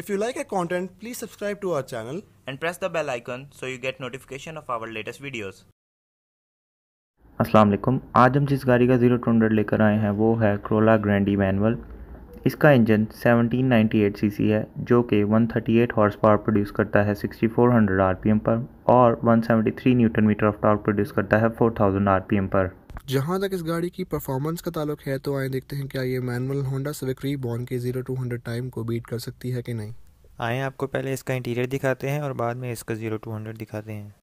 If you like our content, please subscribe to our channel. And press the bell icon so you get notification of our latest videos. अस्सलाम वालेकुम। आज हम जिस गाड़ी का zero to hundred लेकर आए हैं वो है क्रोला ग्रैंडी मैनुअल इसका इंजन 1798 सीसी है जो कि 138 हॉर्स पावर प्रोड्यूस करता है 6400 आरपीएम पर और 173 newton metre of torque produce करता है 4000 आरपीएम पर। जहाँ तक इस गाड़ी की परफॉर्मेंस का ताल्लुक है तो आए देखते हैं क्या ये मैनुअल होंडा सविक्री बॉन के ज़ीरो टू हंड्रेड टाइम को बीट कर सकती है कि नहीं। आए आपको पहले इसका इंटीरियर दिखाते हैं और बाद में इसका ज़ीरो टू हंड्रेड दिखाते हैं।